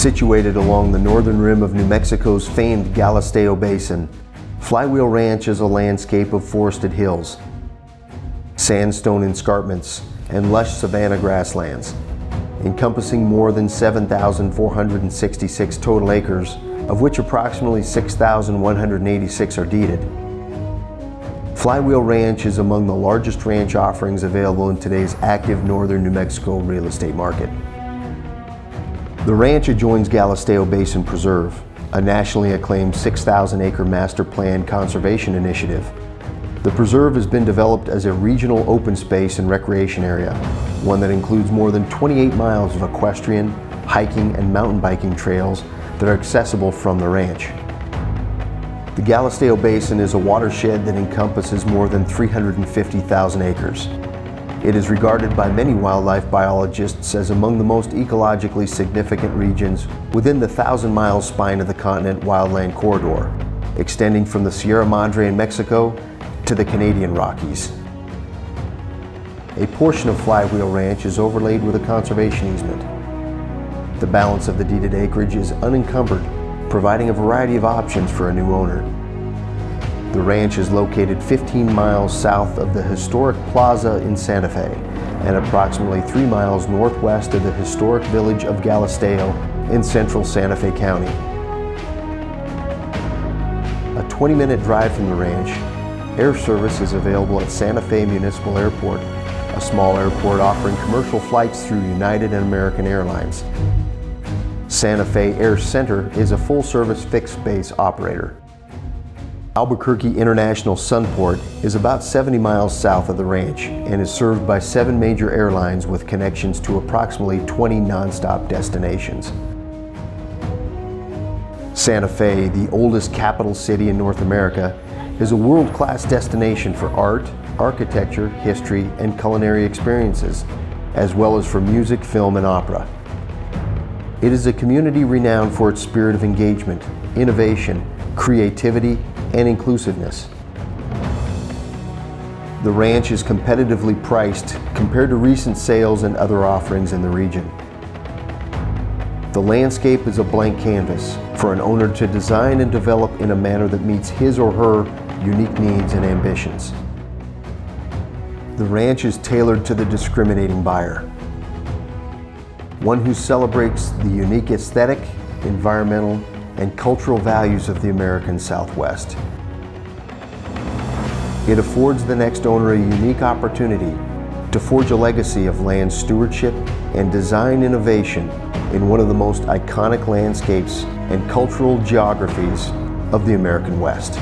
Situated along the northern rim of New Mexico's famed Galisteo Basin, Flywheel Ranch is a landscape of forested hills, sandstone escarpments, and lush savanna grasslands, encompassing more than 7,466 total acres, of which approximately 6,186 are deeded. Flywheel Ranch is among the largest ranch offerings available in today's active northern New Mexico real estate market. The ranch adjoins Galisteo Basin Preserve, a nationally acclaimed 6,000 acre master plan conservation initiative. The preserve has been developed as a regional open space and recreation area, one that includes more than 28 miles of equestrian, hiking, and mountain biking trails that are accessible from the ranch. The Galisteo Basin is a watershed that encompasses more than 350,000 acres. It is regarded by many wildlife biologists as among the most ecologically significant regions within the thousand mile spine of the continent wildland corridor, extending from the Sierra Madre in Mexico to the Canadian Rockies. A portion of Flywheel Ranch is overlaid with a conservation easement. The balance of the deeded acreage is unencumbered providing a variety of options for a new owner. The ranch is located 15 miles south of the historic plaza in Santa Fe and approximately 3 miles northwest of the historic village of Galisteo in central Santa Fe County. A 20-minute drive from the ranch, air service is available at Santa Fe Municipal Airport, a small airport offering commercial flights through United and American Airlines. Santa Fe Air Center is a full-service fixed-base operator. Albuquerque International Sunport is about 70 miles south of the ranch and is served by seven major airlines with connections to approximately 20 nonstop destinations. Santa Fe, the oldest capital city in North America, is a world-class destination for art, architecture, history, and culinary experiences, as well as for music, film, and opera. It is a community renowned for its spirit of engagement, innovation, creativity, and inclusiveness. The ranch is competitively priced compared to recent sales and other offerings in the region. The landscape is a blank canvas for an owner to design and develop in a manner that meets his or her unique needs and ambitions. The ranch is tailored to the discriminating buyer one who celebrates the unique aesthetic, environmental, and cultural values of the American Southwest. It affords the next owner a unique opportunity to forge a legacy of land stewardship and design innovation in one of the most iconic landscapes and cultural geographies of the American West.